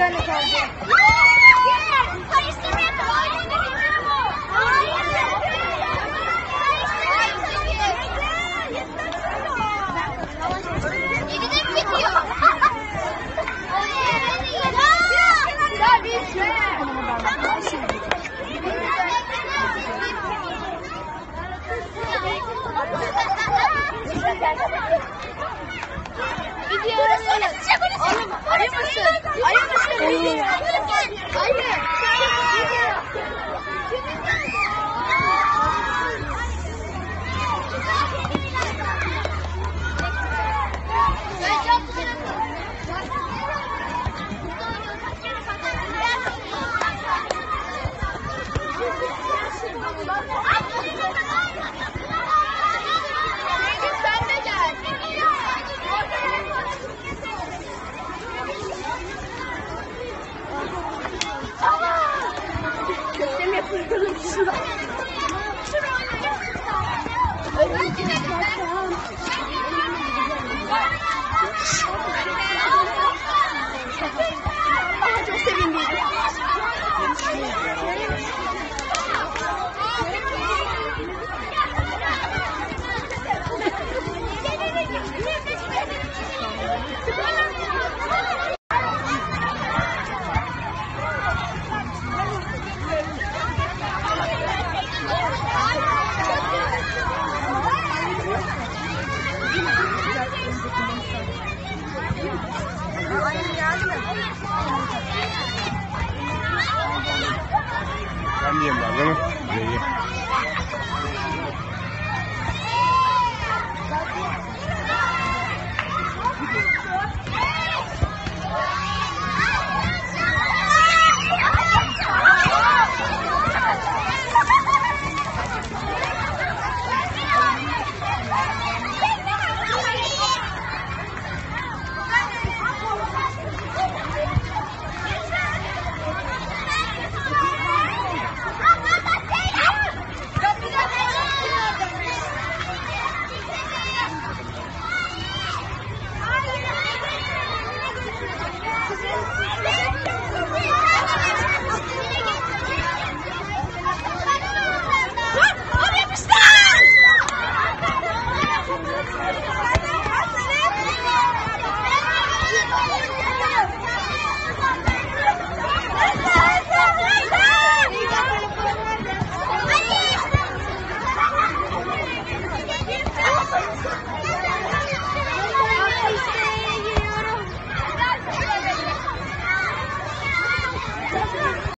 tane kaldı. Oğlum, ayı mısın? Ayı mısın? 哎呀，我的！是的。Em là.